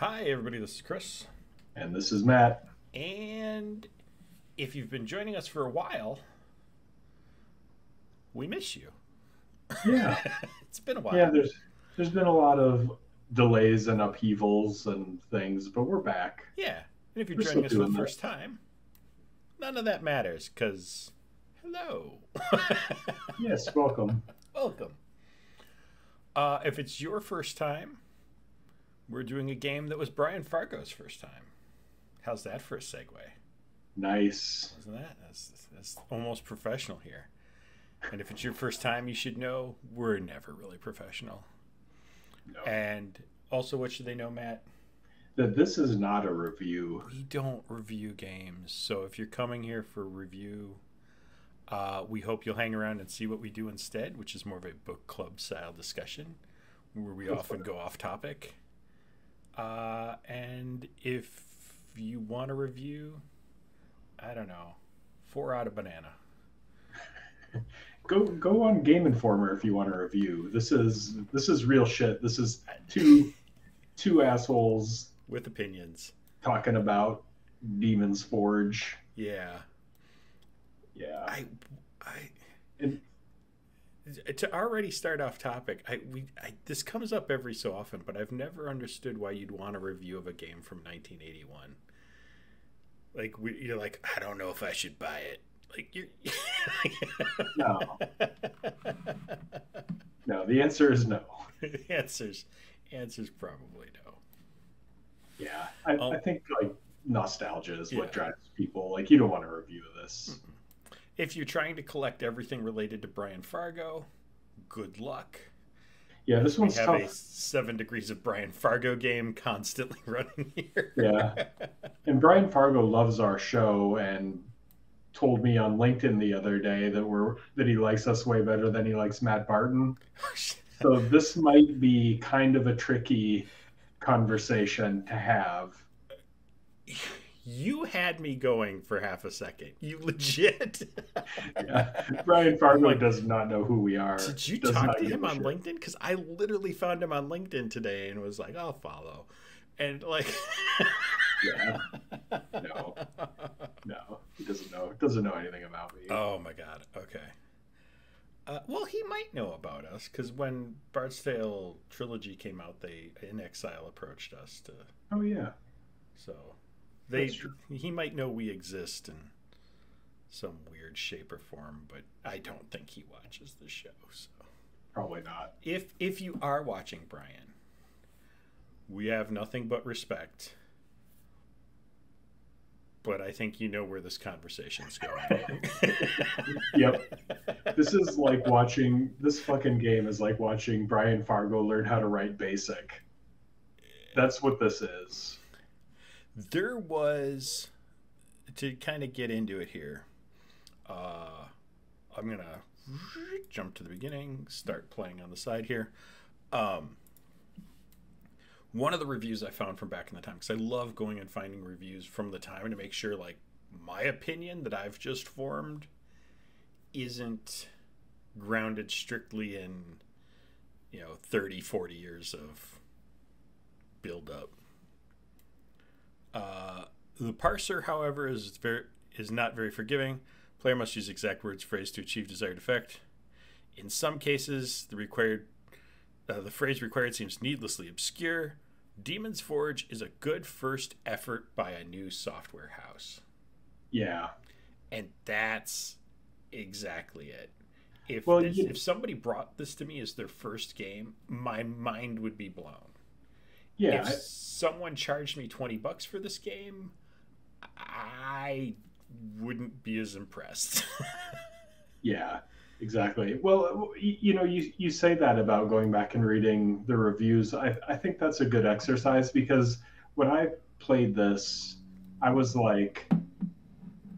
Hi, everybody. This is Chris. And this is Matt. And if you've been joining us for a while, we miss you. Yeah. it's been a while. Yeah, there's there's been a lot of delays and upheavals and things, but we're back. Yeah. And if you're We're joining us for the first time, none of that matters because hello. Yes, welcome. Welcome. Uh, if it's your first time, we're doing a game that was Brian Fargo's first time. How's that for a segue? Nice. Isn't that? That's, that's almost professional here. And if it's your first time, you should know we're never really professional. No. And also, what should they know, Matt? That this is not a review. We don't review games. So if you're coming here for review, uh, we hope you'll hang around and see what we do instead, which is more of a book club style discussion where we often go off topic. Uh, and if you want a review, I don't know, four out of banana. Go go on Game Informer if you want a review. This is this is real shit. This is two two assholes With opinions. talking about Demon's Forge. Yeah. Yeah. I, I, And- to already start off topic, I we I, this comes up every so often, but I've never understood why you'd want a review of a game from 1981. Like we, you're like, I don't know if I should buy it. Like you're. No. No, the answer is no. the answers, answers probably no. Yeah. I, Oh. I um, think like nostalgia is Yeah. what drives people. Like you don't want to review of this. If you're trying to collect everything related to Brian Fargo, good luck. Yeah, this one's We have tough. a seven degrees of Brian Fargo game constantly running here. Yeah. And Brian Fargo loves our show and told me on LinkedIn the other day that we're that he likes us way better than he likes Matt Barton. Oh, so this might be kind of a tricky conversation to have. You had me going for half a second. You legit. Yeah. Brian Fargo Like- does not know who we are. Did you does talk to him on shit. LinkedIn? Because I literally found him on LinkedIn today and was like, I'll follow. And like, Yeah. No. No. He doesn't know doesn't know anything about me. oh my God. Okay. Uh, well, he might know about us because when Bard's Tale trilogy came out, they inXile approached us to. Oh yeah. So they he might know we exist in some weird shape or form, but I don't think he watches the show. So. Probably not. if if you are watching Brian, we have nothing but respect. But I think you know where this conversation is going. Yep. This is like watching this fucking game is like watching Brian Fargo learn how to write basic. That's what this is. There was to kind of get into it here. Uh, I'm gonna jump to the beginning, start playing on the side here. Um, one of the reviews I found from back in the time, because I love going and finding reviews from the time to make sure, like, my opinion that I've just formed isn't grounded strictly in, you know, 30, 40 years of build up. Uh, the parser, however, is very is not very forgiving. Player must use exact words phrase to achieve desired effect. In some cases, the required uh, the phrase required seems needlessly obscure. Demon's Forge is a good first effort by a new software house, Yeah. and that's exactly it. If Well, this, you- if somebody brought this to me as their first game, my mind would be blown. Yeah. if someone charged me 20 bucks for this game i wouldn't be as impressed Yeah, exactly. Well, you know, you you say that about going back and reading the reviews. I I think that's a good exercise because when I played this, I was like,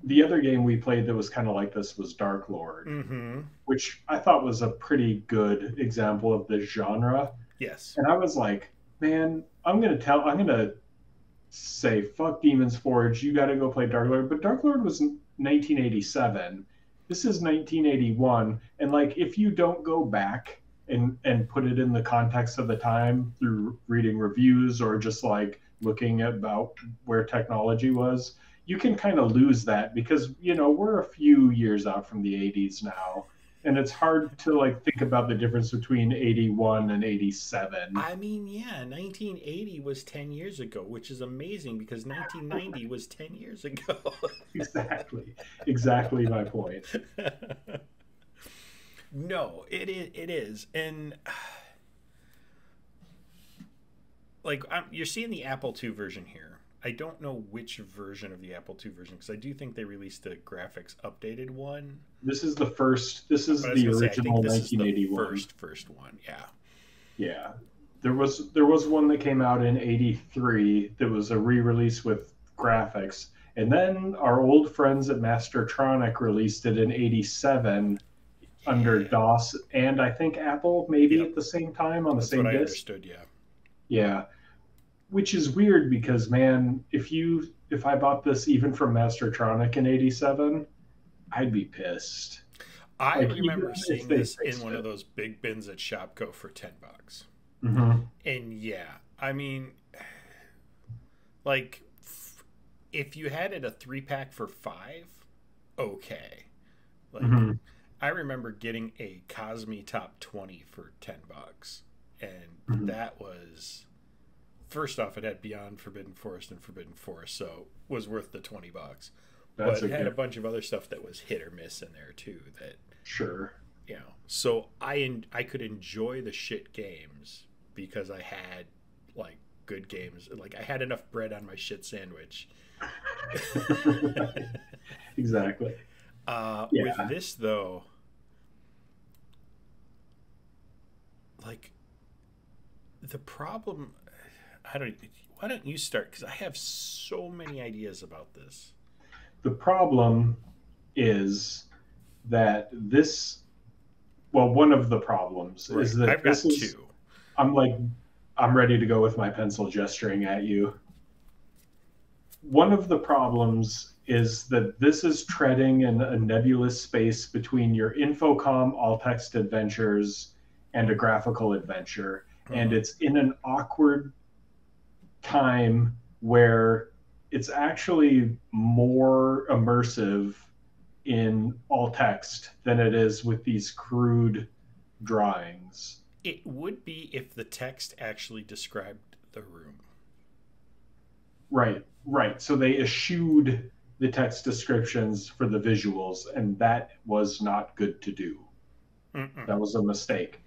the other game we played that was kind of like this was Dark Lord, mm-hmm which I thought was a pretty good example of the genre. yes And I was like, man, I'm gonna tell, I'm gonna say, fuck Demon's Forge, you got to go play Dark Lord. But Dark Lord was 1987. This is 1981, and like if you don't go back and and put it in the context of the time through reading reviews or just like looking about where technology was, you can kind of lose that because you know we're a few years out from the 80s now and it's hard to like think about the difference between 81 and 87 I mean, yeah, 1980 was 10 years ago, which is amazing because 1990 was 10 years ago. exactly exactly my point no, it is. It is, and like I'm, you're seeing the Apple II version here. I don't know which version of the Apple II version because I do think they released a graphics updated one. this is the first this is But I was the say, original think this is the 1981 first first one. Yeah. yeah there was there was one that came out in 83 that was a re-release with graphics and then our old friends at mastertronic released it in 87 under dos and i think apple maybe Yep. at the same time on the same what I understood. Yeah. Yeah. Which is weird because man, if you if I bought this even from Mastertronic in 87, I'd be pissed. I Like, remember seeing this in one it. of those big bins at Shopko for ten bucks. Mm-hmm. And yeah, I mean, like, if you had it a three pack for five, okay. Like, Mhm. I remember getting a Cosmi Top 20 for 10 bucks. And Mhm. that was, first off, it had Beyond Forbidden Forest and Forbidden Forest, so was worth the 20 bucks. That's but a it had a bunch of other stuff that was hit or miss in there too that sure. you know so i en- i could enjoy the shit games because i had like good games like i had enough bread on my shit sandwich exactly. uh Yeah. with this though like the problem i don't why don't you start because i have so many ideas about this The problem is that this well, one of the problems is that i've got this is two I'm like, I'm ready to go with my pencil gesturing at you. One of the problems is that this is treading in a nebulous space between your Infocom all text adventures and a graphical adventure. And mm-hmm. it's in an awkward time where it's actually more immersive in all text than it is with these crude drawings. It would be if the text actually described the room. Right, right. So they eschewed the text descriptions for the visuals, and that was not good to do. Mm-mm. That was a mistake.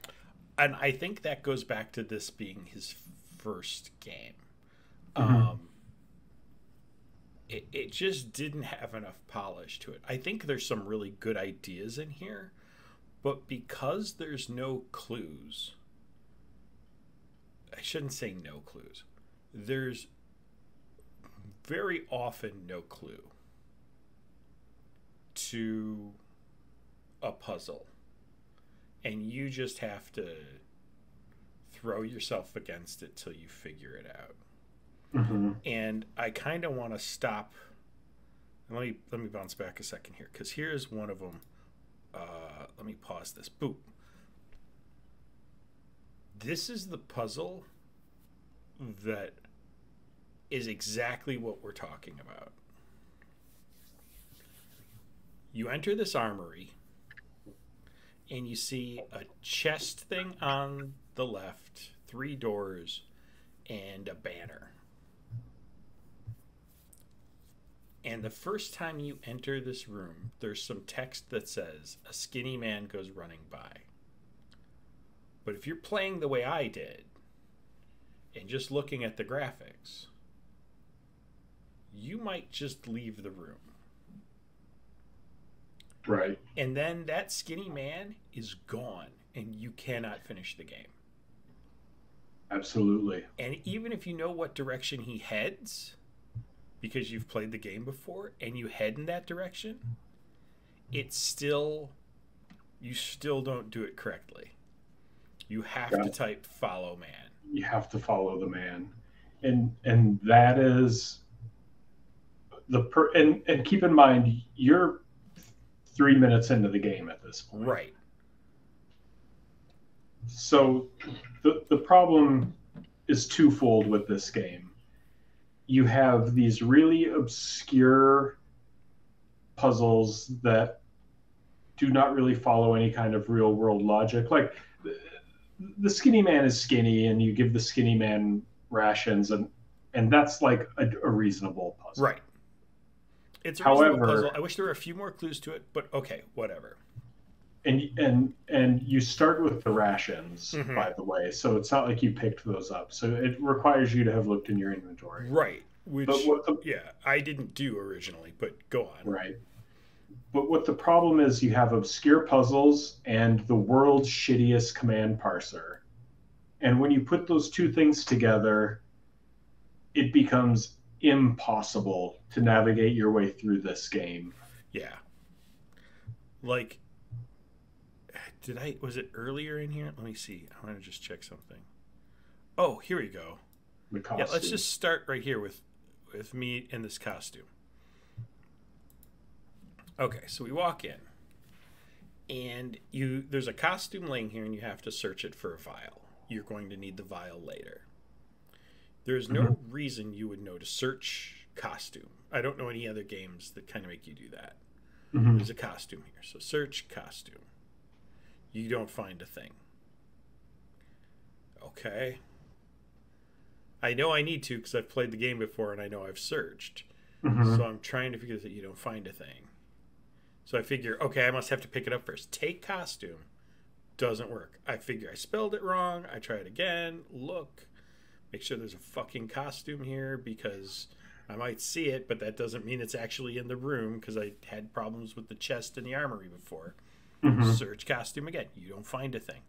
And I think that goes back to this being his first game. Mhm. Um, it, it just didn't have enough polish to it. I think there's some really good ideas in here, but because there's no clues, I shouldn't say no clues. There's very often no clue to a puzzle. And you just have to throw yourself against it till you figure it out hmm and I kind of want to stop. Let me let me bounce back a second here because here's one of them. Uh, let me pause this. Boop. This is the puzzle that is exactly what we're talking about. You enter this armory and you see a chest thing on the left, three doors, and a banner. And the first time you enter this room, there's some text that says, A skinny man goes running by. But if you're playing the way I did, and just looking at the graphics, you might just leave the room. Right. And then that skinny man is gone, and you cannot finish the game. Absolutely. And even if you know what direction he heads, because you've played the game before and you head in that direction, it's still, you still don't do it correctly. You have Yeah. to type follow man. You have to follow the man, and and that is the per. And and keep in mind, you're three minutes into the game at this point. Right. So the the problem is twofold with this game. You have these really obscure puzzles that do not really follow any kind of real world logic. Like the skinny man is skinny, and you give the skinny man rations, and and that's like a, a reasonable puzzle. Right. It's a However, puzzle. I wish there were a few more clues to it, but okay, whatever. And and and you start with the rations, mm-hmm. by the way, so it's not like you picked those up. So it requires you to have looked in your inventory. Right. Which the, yeah, I didn't do originally, but go on. Right. But what the problem is, you have obscure puzzles and the world's shittiest command parser. And when you put those two things together, it becomes impossible to navigate your way through this game. Yeah. Like, did I, was it earlier in here? Let me see. I want to just check something. Oh, here we go. Yeah, let's just start right here with with me in this costume. Okay, so we walk in, and you there's a costume laying here, and you have to search it for a vial. You're going to need the vial later. There's no mm-hmm. reason you would know to search costume. I don't know any other games that kind of make you do that. Mm-hmm. There's a costume here, so search costume. You don't find a thing. Okay. I know I need to because I've played the game before and I know I've searched. Mm-hmm. So I'm trying to figure that you don't find a thing. So I figure, okay, I must have to pick it up first. Take costume. Doesn't work. I figure I spelled it wrong. I try it again. Look. Make sure there's a fucking costume here because I might see it, but that doesn't mean it's actually in the room because I had problems with the chest in the armory before. Mm-hmm. Search costume again. You don't find a thing.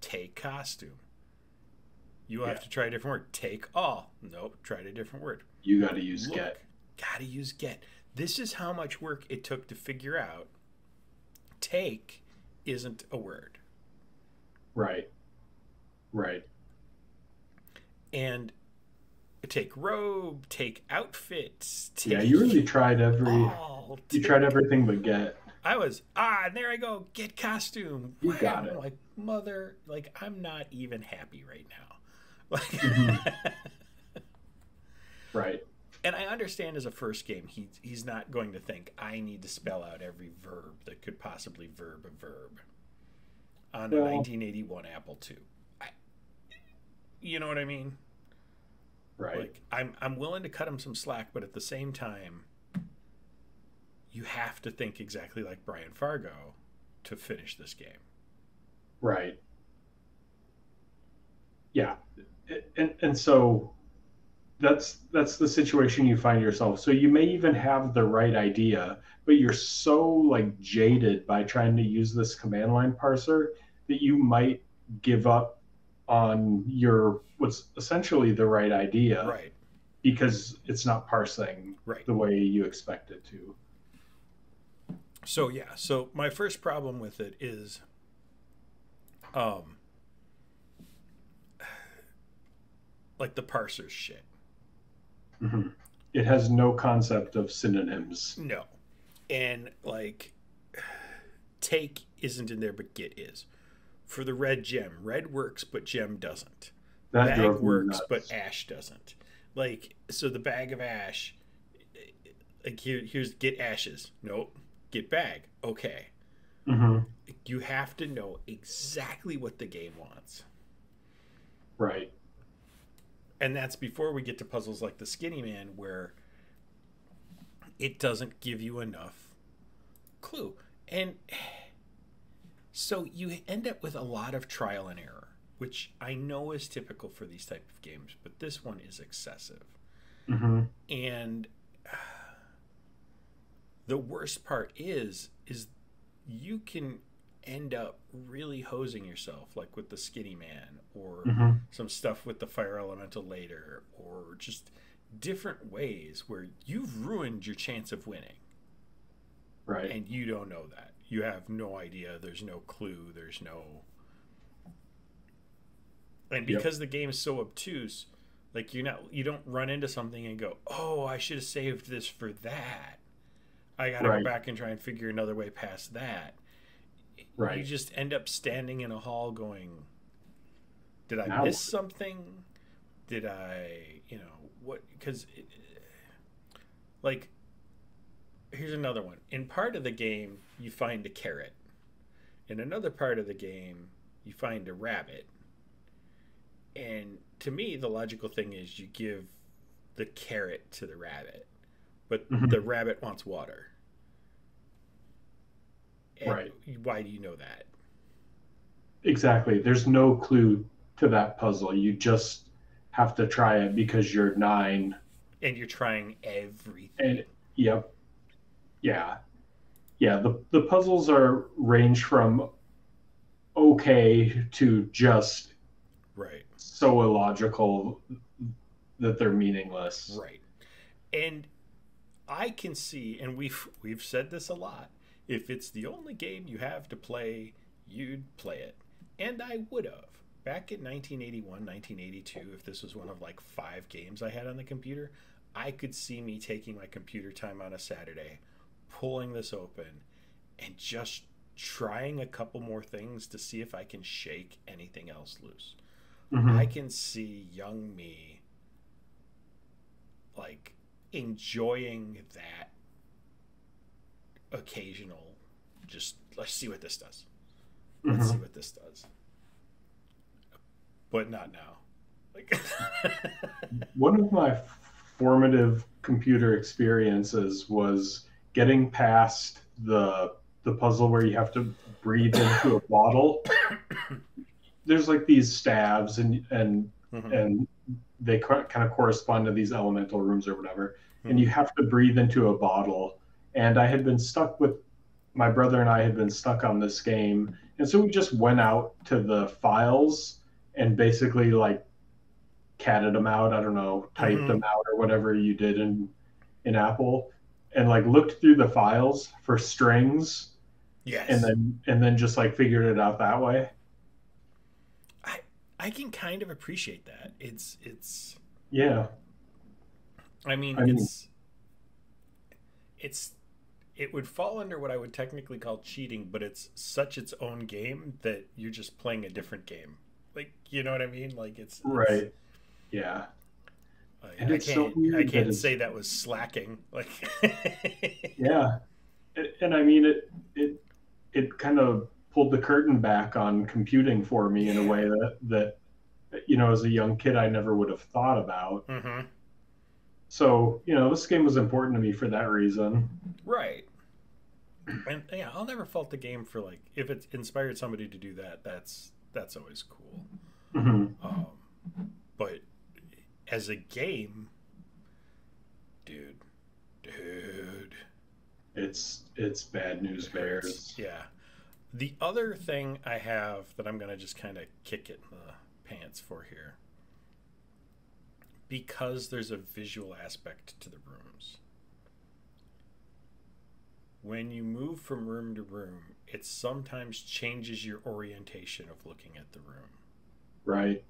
Take costume. You have yeah. to try a different word. Take all. Nope. Try a different word. You got to use Look, get. Got to use get. This is how much work it took to figure out take isn't a word. Right. Right. And take robe, take outfits. Take yeah, you really tried every. All, you tried everything but get. I was ah, and there I go, get costume. You wow. got it. Like mother, like I'm not even happy right now. Like, mm-hmm. right and I understand as a first game, he he's not going to think I need to spell out every verb that could possibly verb a verb on well, a 1981 Apple II. I, you know what I mean? Right. Like I'm I'm willing to cut him some slack, but at the same time, you have to think exactly like Brian Fargo to finish this game. Right. Yeah, and and so that's that's the situation you find yourself so you may even have the right idea but you're so like jaded by trying to use this command line parser that you might give up on your what's essentially the right idea right because it's not parsing right. the way you expect it to so yeah so my first problem with it is um like the parsers shit Mm-hmm. It has no concept of synonyms. No. And like take isn't in there, but get is. For the red gem, red works, but gem doesn't. That bag works, but ash doesn't. Like so, the bag of ash. Like here, here's get ashes. Nope. Get bag. Okay. Mm-hmm. You have to know exactly what the game wants. Right and that's before we get to puzzles like the skinny man where it doesn't give you enough clue and so you end up with a lot of trial and error which i know is typical for these type of games but this one is excessive mm-hmm. and the worst part is is you can end up really hosing yourself, like with the Skinny Man, or mm-hmm. some stuff with the Fire Elemental later, or just different ways where you've ruined your chance of winning. Right. And you don't know that. You have no idea. There's no clue. There's no. And because yep. the game is so obtuse, like you're not, you don't run into something and go, "Oh, I should have saved this for that." I got to right. go back and try and figure another way past that Right. You just end up standing in a hall going, "Did I now, miss something? did I, you know, what? Because, like, here's another one. In part of the game, you find a carrot. In another part of the game, you find a rabbit. And to me, the logical thing is you give the carrot to the rabbit, but Mhm. the rabbit wants water. And Right. Why do you know that? Exactly. There's no clue to that puzzle. You just have to try it because you're nine. And you're trying everything. And yep. Yeah. Yeah, the the puzzles are range from okay to just right. so illogical that they're meaningless. Right. And I can see, and we've we've said this a lot. If it's the only game you have to play, you'd play it, and I would have back in 1981, 1982. If this was one of like five games I had on the computer, I could see me taking my computer time on a Saturday, pulling this open, and just trying a couple more things to see if I can shake anything else loose. Mhm. I can see young me like enjoying that occasional just let's see what this does. Let's Mhm. see what this does. But not now. Like One of my formative computer experiences was getting past the the puzzle where you have to breathe into a bottle. There's like these stabs and and Mhm. and they kind of correspond to these elemental rooms or whatever. Hmm. And you have to breathe into a bottle. And I had been stuck with my brother and I had been stuck on this game, and so we just went out to the files and basically like catted them out. I don't know, typed Mhm. them out or whatever you did in in Apple, and like looked through the files for strings, yes. and then and then just like figured it out that way. I I can kind of appreciate that. It's it's Yeah. I mean, I mean- it's it's it would fall under what I would technically call cheating, but it's such its own game that you're just playing a different game. Like, you know what I mean? Like it's, it's Right. Yeah. I, And I it's can't weird I can't it's- say that was slacking. Like Yeah, and, and I mean it. It it kind of pulled the curtain back on computing for me in a way that that you know as a young kid I never would have thought about. Mhm. So you know this game was important to me for that reason. Right. And yeah, I'll never fault the game for like if it inspired somebody to do that. That's that's always cool. hmm Um, but as a game, dude, dude, It's it's bad news bears. yeah. The other thing I have that I'm gonna just kind of kick it in the pants for here, because there's a visual aspect to the rooms. When you move from room to room, it sometimes changes your orientation of looking at the room. Right.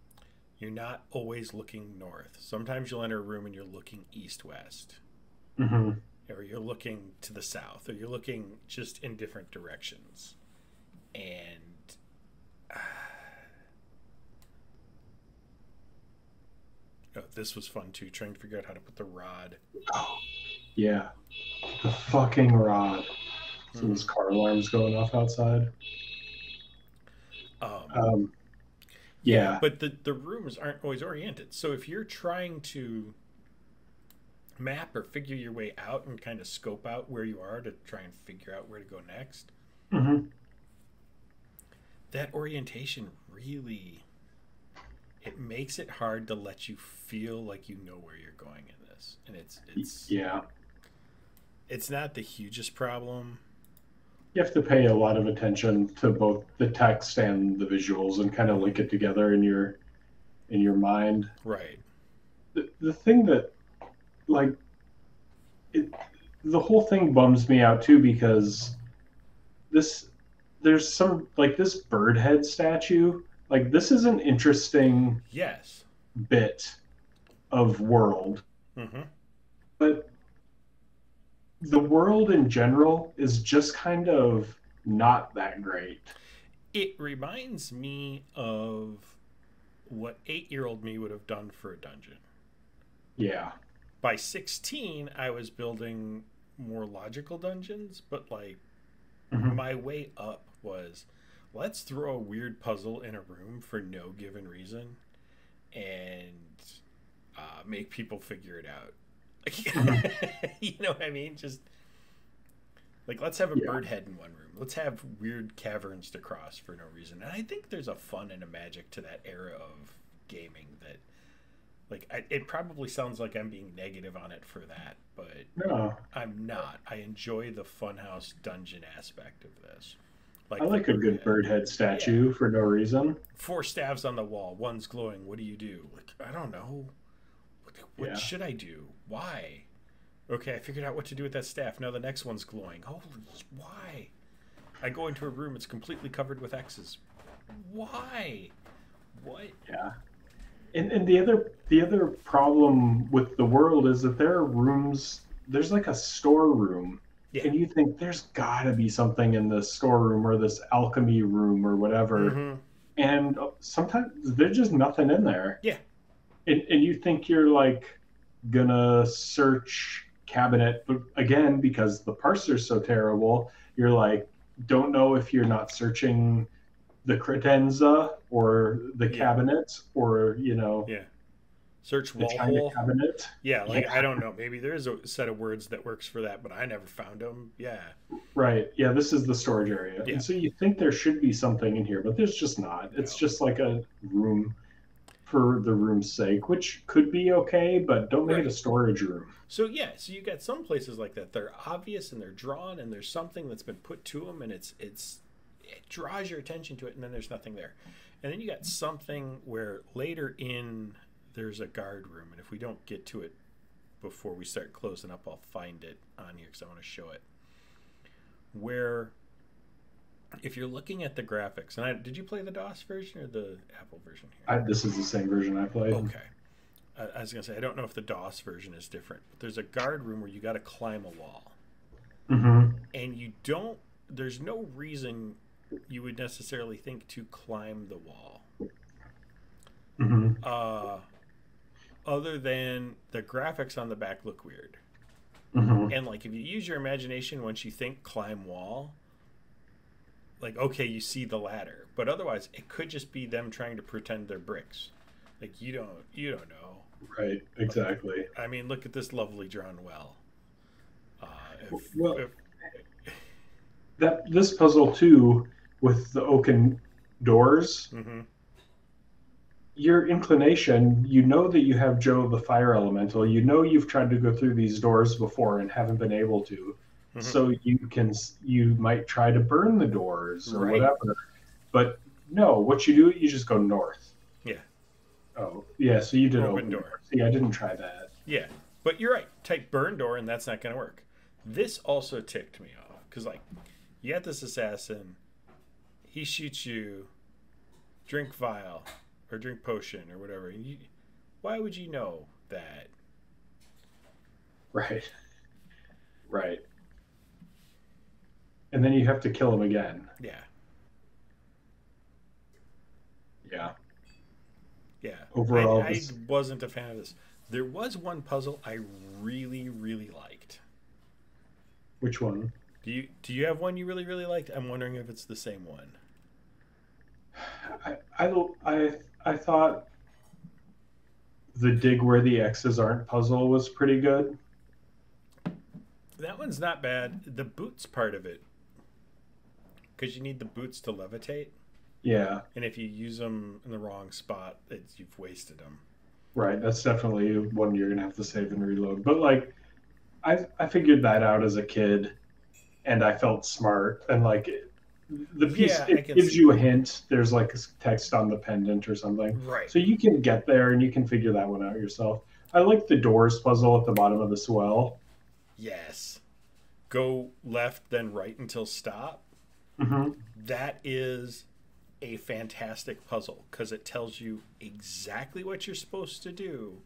You're not always looking north. Sometimes you'll enter a room and you're looking east west, hmm or you're looking to the south, or you're looking just in different directions. And oh, this was fun too, trying to figure out how to put the rod. Yeah. The fucking rod. So those car alarms going off outside. Um, Um, yeah. But the, the rooms aren't always oriented. So if you're trying to map or figure your way out and kind of scope out where you are to try and figure out where to go next, hmm that orientation really it makes it hard to let you feel like you know where you're going in this. And it's it's Yeah. It's not the hugest problem. You have to pay a lot of attention to both the text and the visuals and kind of link it together in your in your mind. Right. The, the thing that like it, the whole thing bums me out too because this there's some like this bird head statue like this is an interesting Yes. bit of world hmm but the world in general is just kind of not that great It reminds me of what eight year old me would have done for a dungeon. Yeah. By 16, I was building more logical dungeons, but like Mhm. my way up was let's throw a weird puzzle in a room for no given reason and uh, make people figure it out. you know what I mean? Just like let's have a Yeah. bird head in one room. Let's have weird caverns to cross for no reason. And I think there's a fun and a magic to that era of gaming that like I, it probably sounds like I'm being negative on it for that, but No. I'm not. I enjoy the funhouse dungeon aspect of this. I like a good bird head statue for no reason. Four staves on the wall, one's glowing. What do you do? Like I don't know. What, Yeah. should I do? Why? Okay, I figured out what to do with that staff. Now the next one's glowing. Holy, why? I go into a room. It's completely covered with X's. Why? What? Yeah. And and the other the other problem with the world is that there are rooms there's like a storeroom. Yeah. And you think there's gotta be something in this storeroom or this alchemy room or whatever. Mhm. And sometimes there's just nothing in there. Yeah. And and you think you're like gonna search cabinet, but again, because the parser's so terrible, you're like, don't know if you're not searching the credenza or the Yeah. cabinet or you know Yeah. Search wall hole. cabinet. Yeah, like Yeah. I don't know. Maybe there is a set of words that works for that, but I never found them. Yeah. Right. Yeah, this is the storage area. Yeah. And so you think there should be something in here, but there's just not. It's No. just like a room for the room's sake, which could be okay, but don't make Right. it a storage room. So yeah, so you got some places like that. They're obvious and they're drawn, and there's something that's been put to them, and it's it's it draws your attention to it, and then there's nothing there. And then you got something where later in there's a guard room, and if we don't get to it before we start closing up, I'll find it on here because I want to show it. Where if you're looking at the graphics, and I, did you play the DOS version or the Apple version here? I, this is the same version I played. Okay. I, I was gonna say I don't know if the DOS version is different, but there's a guard room where you got to climb a wall, hmm and you don't. There's no reason you would necessarily think to climb the wall, hmm uh, other than the graphics on the back look weird. hmm And like if you use your imagination once you think climb wall, like okay, you see the ladder, but otherwise it could just be them trying to pretend they're bricks. Like you don't you don't know. Right. Exactly. I mean, look at this lovely drawn well. Uh, if, Well- if- That this puzzle too, with the oaken doors, Mm-hmm. your inclination, you know that you have Joe the fire elemental. You know you've tried to go through these doors before and haven't been able to. Mhm. So you can you might try to burn the doors or Right. whatever. But no, what you do, you just go north. Yeah. Oh, yeah. So you did Open open, door. door. See, I didn't try that. yeah, but you're right. Type burn door, and that's not going to work. This also ticked me off because, like, you got this assassin. He shoots you. Drink vial or drink potion or whatever. and You, why would you know that? Right. Right. And then you have to kill him again. Yeah, Yeah. yeah. Overall, I, I this- wasn't a fan of this. There was one puzzle I really, really liked. Which one? Do you do you have one you really really liked? I'm wondering if it's the same one. I, I, I, I thought the dig where the X's aren't puzzle was pretty good. That one's not bad. The boots part of it, because you need the boots to levitate, Yeah, and if you use them in the wrong spot, it's, you've wasted them. right. That's definitely one you're gonna have to save and reload. But like, I I figured that out as a kid, and I felt smart and like it- the piece Yeah, it gives you a hint. There's like a text on the pendant or something, Right. so you can get there and you can figure that one out yourself. I like the doors puzzle at the bottom of the swell. Yes. Go left, then right until stop. Hmm That is a fantastic puzzle because it tells you exactly what you're supposed to do,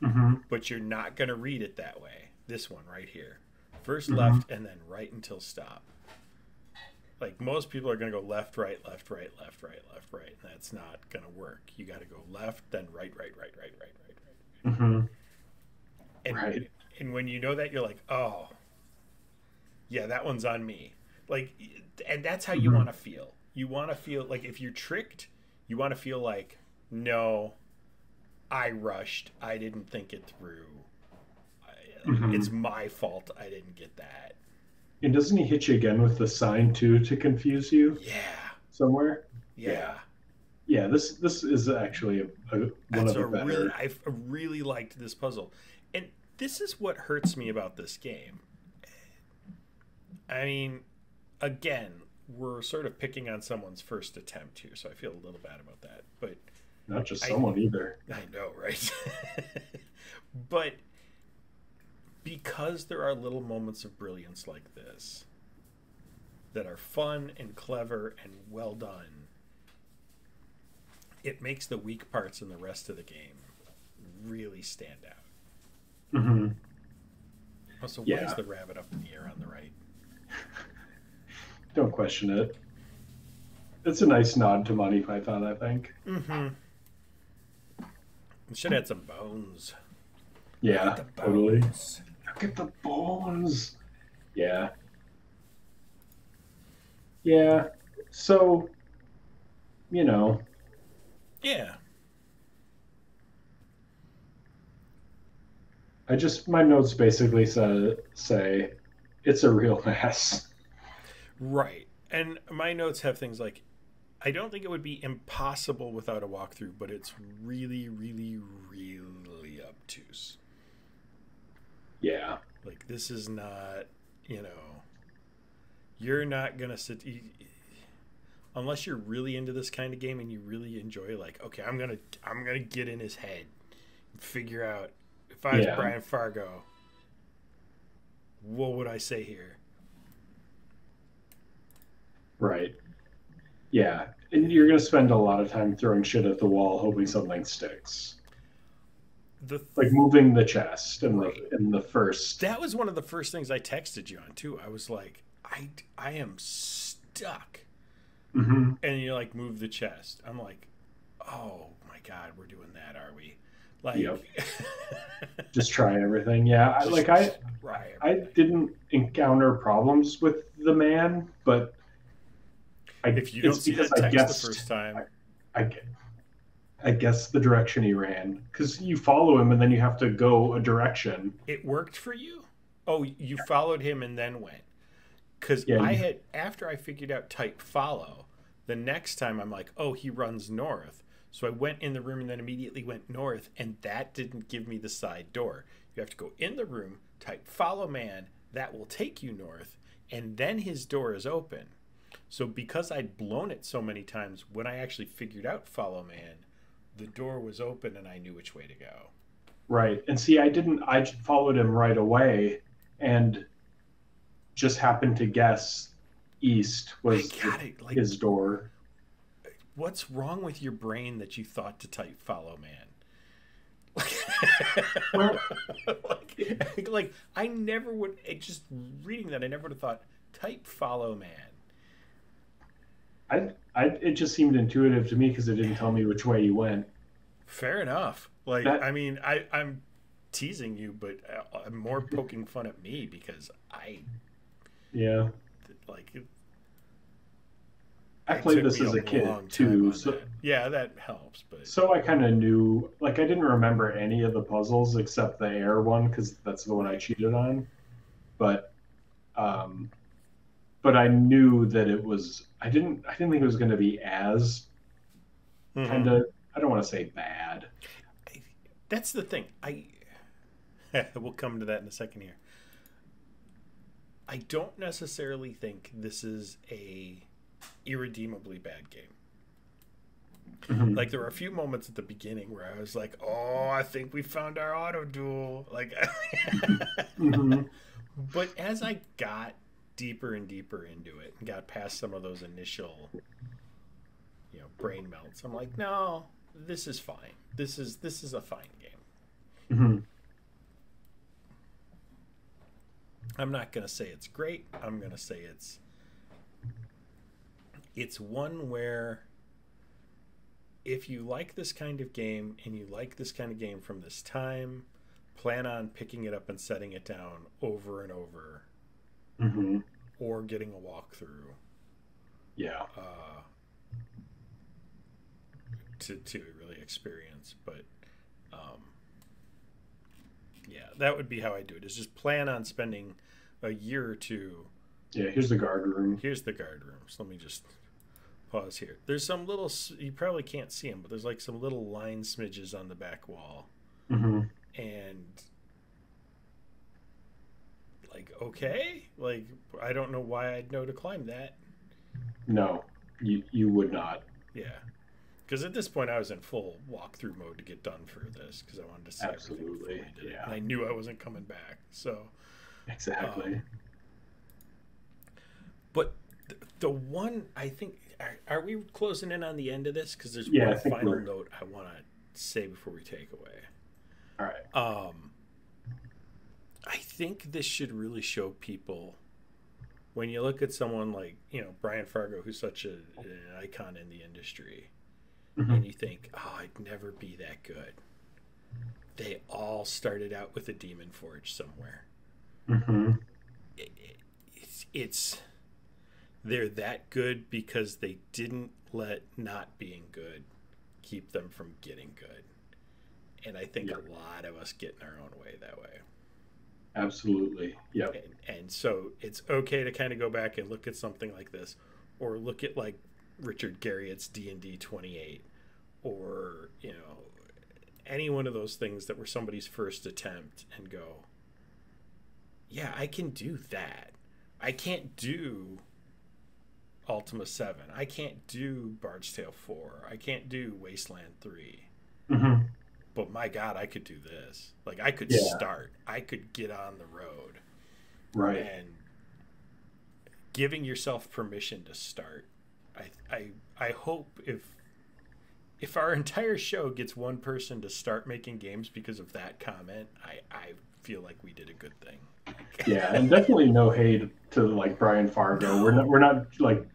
hmm but you're not going to read it that way. This one right here. 1st Mhm. left and then right until stop. Like most people are going to go left, right, left, right, left, right, left, right. And that's not going to work. You got to go left, then right, right, right, right, right, right, right. hmm And, Right. and when you know that, you're like, oh, yeah, that one's on me. Like, and that's how you Mhm. want to feel. You want to feel like if you're tricked, you want to feel like, no, I rushed. I didn't think it through. I, Mhm. It's my fault. I didn't get that. And doesn't he hit you again with the sign too to confuse you Yeah. somewhere? Yeah. Yeah. Yeah, this this is actually a, a, one That's of the better. really, I really liked this puzzle, and this is what hurts me about this game. I mean, again, we're sort of picking on someone's first attempt here, so I feel a little bad about that. But Not just I- someone either. I know, right? but because there are little moments of brilliance like this that are fun and clever and well done, it makes the weak parts in the rest of the game really stand out. Mm-hmm. Also, why Yeah. is the rabbit up in the air on the right? Don't question it. It's a nice nod to Monty Python, I think. Mm-hmm. Should have had some bones. Yeah, The totally. Look at the bones. Yeah. Yeah. So, you know, Yeah. I just my notes basically say say it's a real mess. Right. And my notes have things like I don't think it would be impossible without a walkthrough, but it's really, really, really obtuse. Yeah. Like this is not, you know, you're not gonna sit you- unless you're really into this kind of game and you really enjoy. Like, okay, I'm gonna, I'm gonna get in his head, and figure out if I was Yeah. Brian Fargo, what would I say here? Right. Yeah. And you're gonna spend a lot of time throwing shit at the wall hoping something sticks. The Like moving the chest in the in the first that was one of the first things I texted you on too. I was like, I, I am stuck. Mhm. and you like move the chest. I'm like, oh my god, we're doing that, are we? Like, Yep. just try everything. Yeah. I, like I I didn't encounter problems with the man, but I, if you don't see that I text guessed the first time, I, gu- I guess the direction he ran because you follow him and then you have to go a direction. it worked for you. Oh, you followed him and then went. Because Yeah, I you- had after I figured out type follow, the next time I'm like, oh, he runs north. So I went in the room and then immediately went north, and that didn't give me the side door. You have to go in the room, type follow man, that will take you north, and then his door is open. So because I'd blown it so many times, when I actually figured out follow man, the door was open and I knew which way to go. Right. And see, I didn't, I just followed him right away and just happened to guess east was I got it. Like his door. what's wrong with your brain that you thought to type follow man Well- like, like i never would it just reading that i never would have thought type follow man I, I, it just seemed intuitive to me because it didn't tell me which way you went. fair enough like That- i mean i i'm teasing you but uh, i'm more poking fun at me because i Yeah. like it, I played this as a kid too. So, that. yeah that helps but so I kind of knew, like, I didn't remember any of the puzzles except the air one because that's the one I cheated on. But, um, but I knew that it was. I didn't. I didn't think it was going to be as Mhm. kind of. I don't want to say bad. That's the thing. I we'll come to that in a second here. I don't necessarily think this is a irredeemably bad game. Mhm. Like there were a few moments at the beginning where I was like, "Oh, I think we found our Autoduel." Like Mhm. but as I got deeper and deeper into it and got past some of those initial you know, brain melts, I'm like, "No, this is fine. This is this is a fine game." Mhm. I'm not going to say it's great. I'm going to say it's it's one where if you like this kind of game and you like this kind of game from this time, plan on picking it up and setting it down over and over, hmm or getting a walkthrough Yeah. uh, to to really experience. But um, yeah, that would be how I do it. Is just plan on spending a year or two. Yeah. Here's the guard room. Here's the guard room. So Let me just pause here. There's some little you probably can't see them, but there's like some little line smidges on the back wall, hmm and like okay, like I don't know why I'd know to climb that. No, you you would not. Yeah. Because at this point, I was in full walkthrough mode to get done for this because I wanted to see everything before I did it. yeah. And I knew I wasn't coming back. So, Exactly. but th- the one I think, are, are we closing in on the end of this? Because there's Yeah, one final we're- note I want to say before we take away. All right. Um, think this should really show people when you look at someone like you know Brian Fargo, who's such a, an icon in the industry, Mhm. and you think, oh, I'd never be that good. They all started out with a Demon Forge somewhere. hmm It, it, it's, it's they're that good because they didn't let not being good keep them from getting good. And I think Yeah. a lot of us get in our own way that way. Absolutely. Yep. And, and so it's okay to kind of go back and look at something like this or look at like Richard Garriott's D&D 28 or, you know, any one of those things that were somebody's first attempt and go, yeah, I can do that. I can't do Ultima 7. I can't do Bard's Tale 4. I can't do Wasteland 3 hmm but my god i could do this like i could Yeah. start i could get on the road Right. and giving yourself permission to start i i i hope if if our entire show gets one person to start making games because of that comment i i feel like we did a good thing Yeah, and definitely no hate to like Brian Fargo. We're not we're not like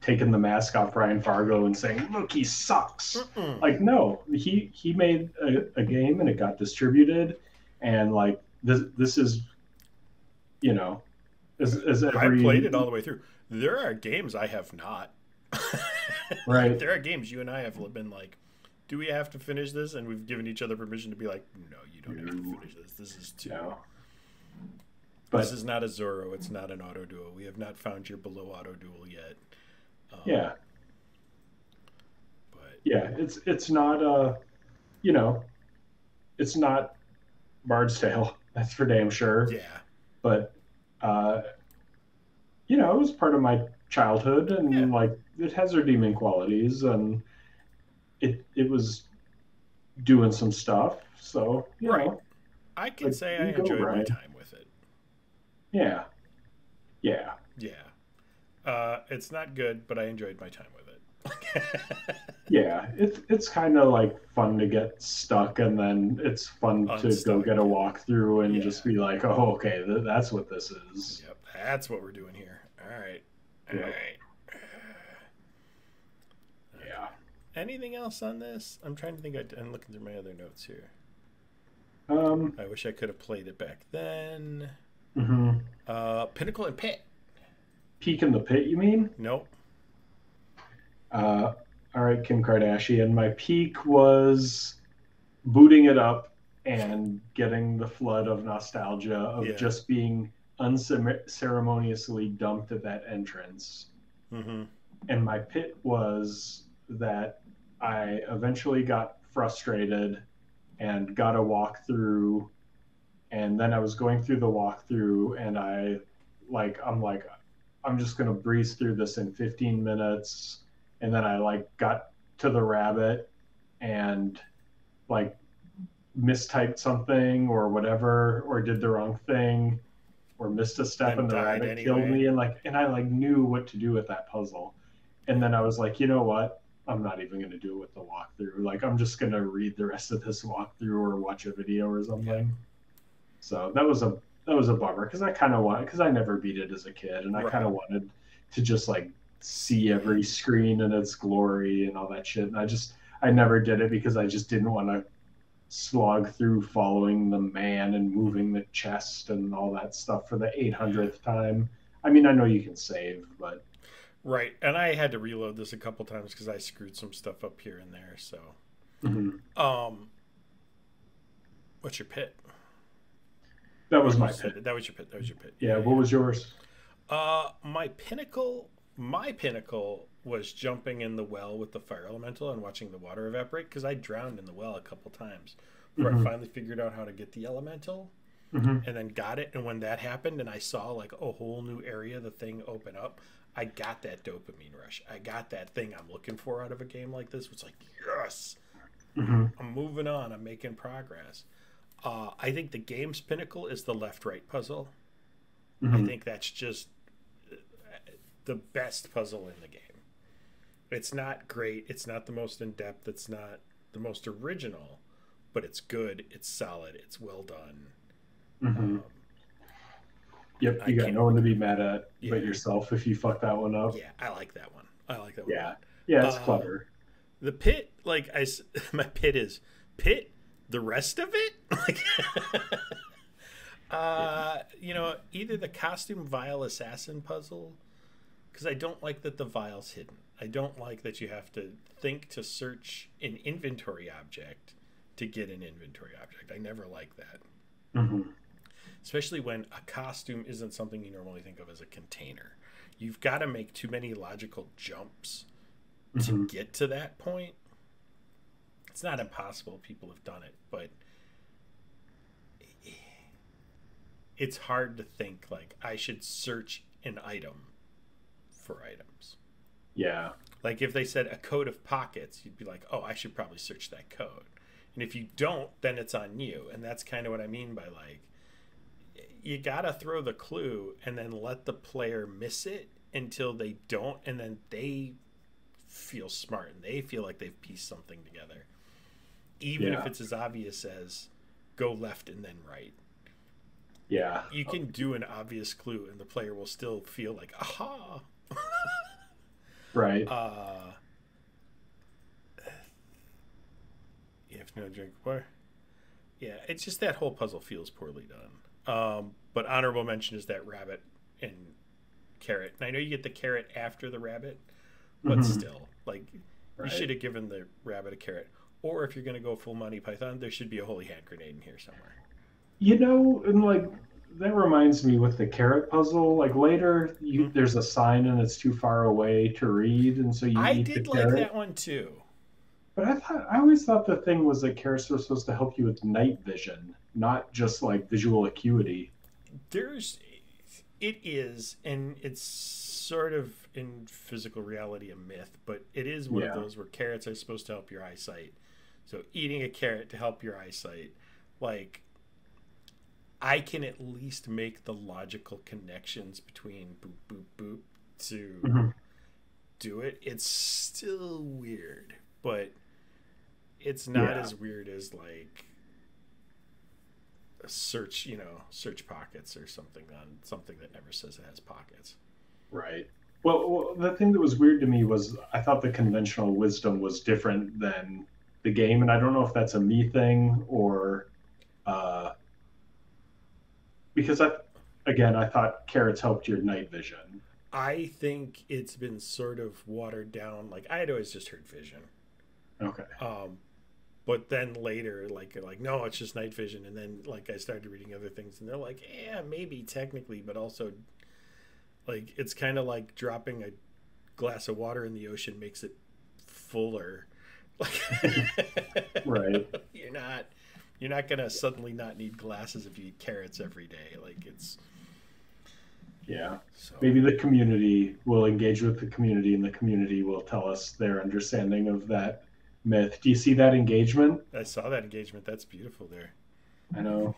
taking the mask off Brian Fargo and saying, "Look, he sucks." Mm-mm. Like no, he he made a, a game and it got distributed, and like this this is, you know, as, as i played it all the way through there are games i have not Right. there are games you and i have been like do we have to finish this and we've given each other permission to be like no you don't have to finish this this is too you know. this is not a Zoro. It's not an Autoduel. We have not found your below Autoduel yet. Um, yeah, But yeah, it's it's not uh, you know, it's not Bard's Tale. That's for damn sure. yeah, but uh, you know, it was part of my childhood, and Yeah. like it has redeeming qualities, and it it was doing some stuff. So you Right. know, I can Like, say I enjoyed my time with it. yeah, yeah, Yeah. Uh, it's not good, but I enjoyed my time with it. yeah. It's it's kind of like fun to get stuck, and then it's fun to go get a walkthrough and Yeah. just be like, oh, okay, th- that's what this is. yep, that's what we're doing here. All right. All Yep. right. Yeah. Anything else on this? I'm trying to think. I, I'm looking through my other notes here. Um. I wish I could have played it back then. mhm. Uh, Pinnacle and Pit. Peek in the pit, you mean? Nope. Uh, all right, Kim Kardashian. My peak was booting it up and getting the flood of nostalgia of Yeah. just being unceremoniously dumped at that entrance. Mm-hmm. And my pit was that I eventually got frustrated and got a walkthrough. And then I was going through the walkthrough and I like, I'm like, I'm just going to breeze through this in 15 minutes. And then I like got to the rabbit and like mistyped something or whatever, or did the wrong thing or missed a step And the rabbit anyway. killed me. And like, and I like knew what to do with that puzzle. And then I was like, you know what? I'm not even going to do it with the walkthrough. Like, I'm just going to read the rest of this walkthrough or watch a video or something. So that was a that was a bummer because I kind of want because I never beat it as a kid and I Right. kind of wanted to just like see every screen and its glory and all that shit. And I just I never did it because I just didn't want to slog through following the man and moving the chest and all that stuff for the 800th time. I mean, I know you can save, but right. And I had to reload this a couple times because I screwed some stuff up here and there. So, mm-hmm. um, what's your pit? That was my pit. That was your pit. That was your pit. Yeah. yeah what was yours? Uh, my pinnacle. My pinnacle was jumping in the well with the fire elemental and watching the water evaporate because I drowned in the well a couple times where mm-hmm. I finally figured out how to get the elemental mm-hmm. and then got it. And when that happened and I saw like a whole new area, the thing open up, I got that dopamine rush. I got that thing I'm looking for out of a game like this. It's like, yes, mm-hmm. I'm moving on. I'm making progress. Uh, I think the game's pinnacle is the left right puzzle. I mm-hmm. think that's just uh, the best puzzle in the game. It's not great. It's not the most in depth. It's not the most original, but it's good. It's solid. It's well done. Mm-hmm. Um, yep, you I got no one to be mad at yeah. but yourself if you fuck that one up. Yeah, I like that one. I like that yeah. one. Yeah, yeah, it's uh, clever. The pit, like I, my pit is pit. The rest of it, like, uh, you know, either the costume vial assassin puzzle, because I don't like that the vial's hidden. I don't like that you have to think to search an inventory object to get an inventory object. I never like that. Mm-hmm. Especially when a costume isn't something you normally think of as a container. You've got to make too many logical jumps mm-hmm. to get to that point. It's not impossible. People have done it, but it's hard to think like I should search an item for items. Yeah. Like if they said a code of pockets, you'd be like, oh, I should probably search that code. And if you don't, then it's on you. And that's kind of what I mean by like, you got to throw the clue and then let the player miss it until they don't. And then they feel smart and they feel like they've pieced something together. Even yeah. if it's as obvious as go left and then right. Yeah. You can do an obvious clue and the player will still feel like, aha. Right. Uh, you have no drink water. Yeah, it's just that whole puzzle feels poorly done. Um, but honorable mention is that rabbit and carrot. And I know you get the carrot after the rabbit, but mm-hmm. still, like right. you should have given the rabbit a carrot. Or if you're going to go full Monty Python, there should be a holy hand grenade in here somewhere. You know, and like that reminds me with the carrot puzzle. Like later, you, mm-hmm. there's a sign and it's too far away to read, and so you. I did like that one too. But I thought I always thought the thing was that carrots were supposed to help you with night vision, not just like visual acuity. There's, it is, and it's sort of in physical reality a myth, but it is one yeah. of those where carrots are supposed to help your eyesight. So eating a carrot to help your eyesight, like I can at least make the logical connections between boop boop boop to mm-hmm. do it. It's still weird, but it's not yeah. as weird as like a search, you know, search pockets or something on something that never says it has pockets. Right. Well, well, the thing that was weird to me was I thought the conventional wisdom was different than the game, and I don't know if that's a me thing or uh, because I, again, I thought carrots helped your night vision. I think it's been sort of watered down. Like I had always just heard vision. Okay. Um, but then later, like like no, it's just night vision. And then like I started reading other things, and they're like, yeah, maybe technically, but also, like it's kind of like dropping a glass of water in the ocean makes it fuller. Like, right. You're not you're not gonna suddenly not need glasses if you eat carrots every day. Like it's yeah. So. Maybe the community will engage with the community, and the community will tell us their understanding of that myth. Do you see that engagement? I saw that engagement. That's beautiful there. I know.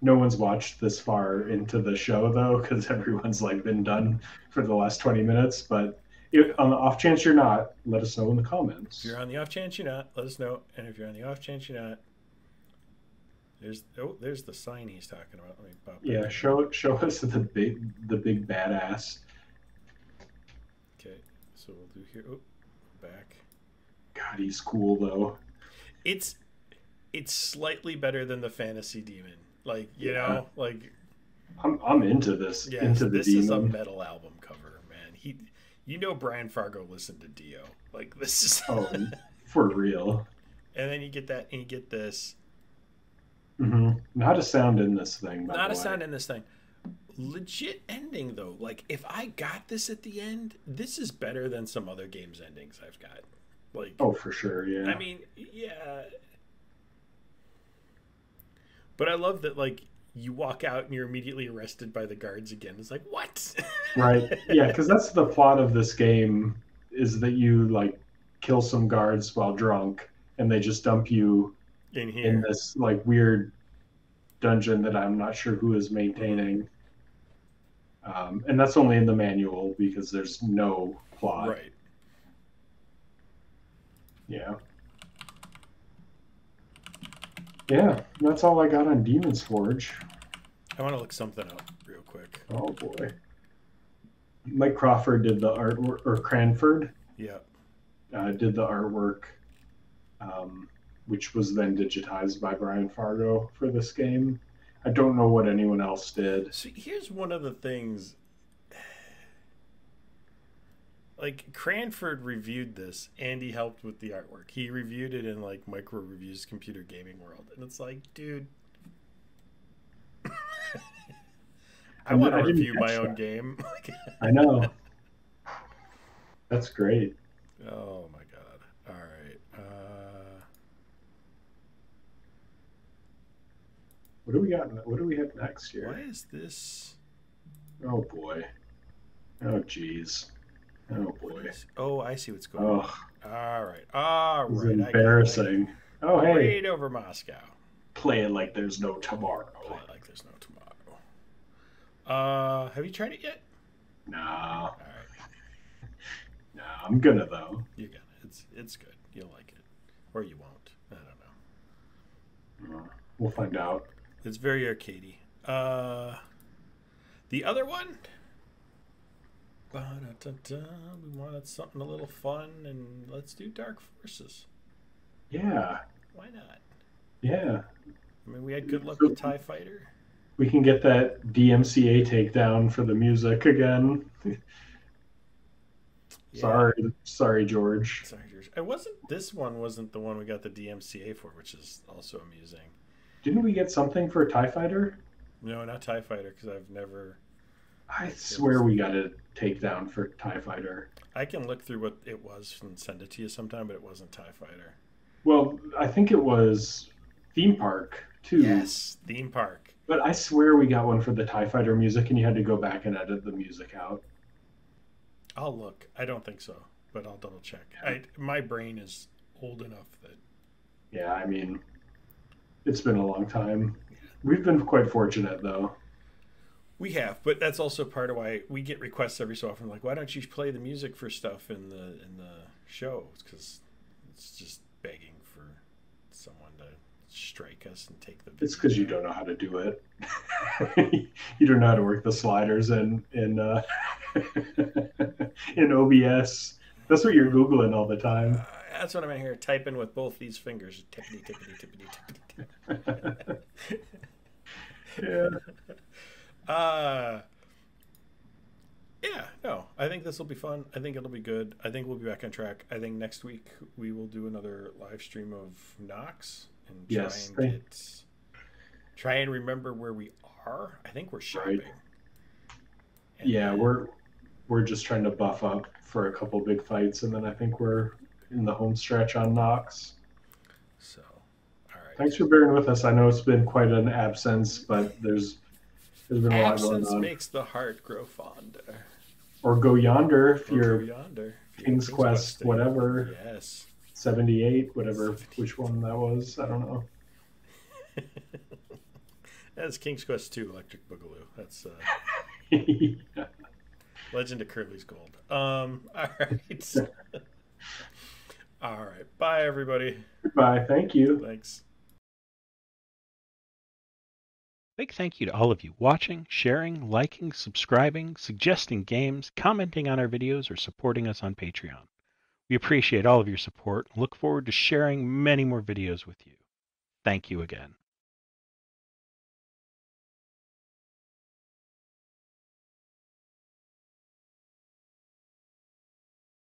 No one's watched this far into the show though, because everyone's like been done for the last twenty minutes. But if, on the off chance you're not, let us know in the comments. If you're on the off chance you're not, let us know. And if you're on the off chance you're not, there's oh, there's the sign he's talking about. Let me pop. Yeah, show show us the big the big badass. Okay. So we'll do here. Oh, back. God, he's cool though. It's it's slightly better than the fantasy demon. Like you Yeah. know, like I'm I'm into this. yeah, into the this is a metal album cover, man. He, you know, Brian Fargo listened to Dio. Like this is, Oh, for real. and then you get that, and you get this. hmm Not a sound in this thing. By Not a way. sound in this thing. Legit ending though. Like if I got this at the end, this is better than some other games endings I've got. Like Oh, for sure. Yeah. I mean, yeah. But I love that like you walk out and you're immediately arrested by the guards again. It's like, what? right. Yeah, because that's the plot of this game is that you like kill some guards while drunk, and they just dump you in in this like weird dungeon that I'm not sure who is maintaining. Um, and that's only in the manual because there's no plot. Right. Yeah. Yeah, that's all I got on Demon's Forge. I want to look something up real quick. Oh boy. Mike Crawford did the artwork, or Cranford Yeah. uh, did the artwork, um, which was then digitized by Brian Fargo for this game. I don't know what anyone else did. So here's one of the things. Like Cranford reviewed this and he helped with the artwork. He reviewed it in like micro reviews computer gaming world. And it's like, dude I want to review my own that. game. I know. That's great. oh my god. All right. Uh What do we got? What do we have next here? why is this Oh boy. Oh jeez. Oh boy. Oh, I see what's going on. Oh, All right. All right. It. embarrassing. Oh hey, Raid Over Moscow. play it like there's no tomorrow. Play it like there's no tomorrow. Uh, have you tried it yet? No. All right, nah. I'm gonna though. you got it. It's it's good. You'll like it, or you won't. I don't know. Uh, We'll find out. It's very arcadey. Uh, the other one. We wanted something a little fun, and let's do Dark Forces. Yeah, Why not? yeah. I mean, we had good luck with Tie Fighter. We can get that DMCA takedown for the music again. Yeah. Sorry, sorry, George. Sorry, George. It wasn't. This one wasn't the one we got the DMCA for, which is also amusing. Didn't we get something for a Tie Fighter? No, not Tie Fighter, because I've never. I swear we got a takedown for Tie Fighter. I can look through what it was and send it to you sometime, but it wasn't Tie Fighter. Well, I think it was Theme Park too. Yes, theme park. But I swear we got one for the Tie Fighter music, and you had to go back and edit the music out. I'll look. I don't think so, but I'll double check. I my brain is old enough that Yeah, I mean, it's been a long time. We've been quite fortunate though. We have, but that's also part of why we get requests every so often. Like, why don't you play the music for stuff in the in the show? Because it's just begging for someone to strike us and take the. It's because you don't know how to do it. you don't know how to work the sliders in in uh, in OBS. That's what you're googling all the Uh, time. that's what I'm in here typing with both these fingers. Tippity tippity tippity tippity. yeah. Uh yeah, no. I think this will be fun. I think it'll be good. I think we'll be back on track. I think next week we will do another live stream of Knox and try Yes, and thank- get try and remember where we are. I think we're shopping. And Yeah, then- we're we're just trying to buff up for a couple big fights, and then I think we're in the home stretch on Knox. so all right. Thanks for bearing with us. I know it's been quite an absence, but there's there's been a lot going Absence on. makes the heart grow fonder. Or go yonder if you're yonder. you're King's Quest, Questing. whatever, Yes. 78, whatever, which one that was. I don't know. That's King's Quest 2 Electric Boogaloo. That's uh yeah. Legend of Curly's Gold. Um, all right. all right. Bye, everybody. Goodbye. Thank you. Thanks. Big thank you to all of you watching, sharing, liking, subscribing, suggesting games, commenting on our videos, or supporting us on Patreon. We appreciate all of your support and look forward to sharing many more videos with you. Thank you again.